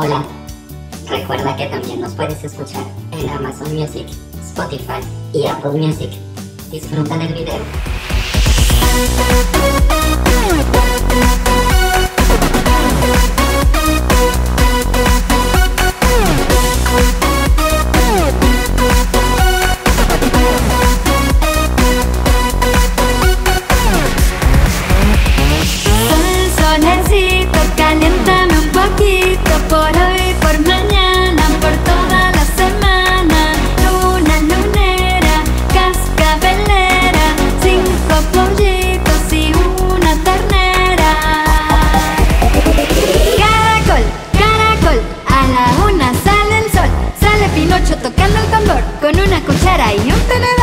Hola. Recuerda que también nos puedes escuchar en Amazon Music, Spotify y Apple Music. Disfruta del video. Con una cuchara y un tenedor.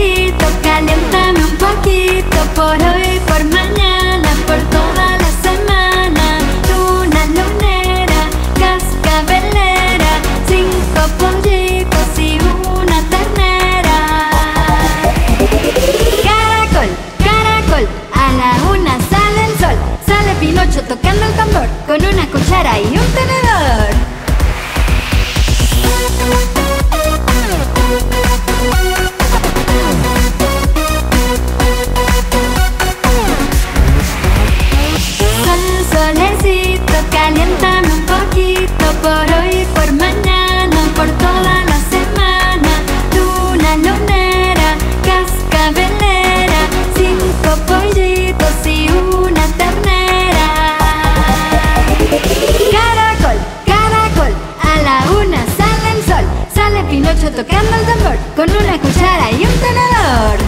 Solecito, caliéntame un poquito por hoy, por mañana, tocando el tambor con una cuchara y un tenedor.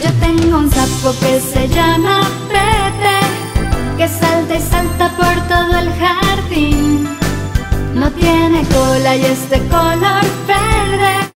Yo tengo un sapo que se llama que salta y salta por todo el jardín. No tiene cola y es de color verde,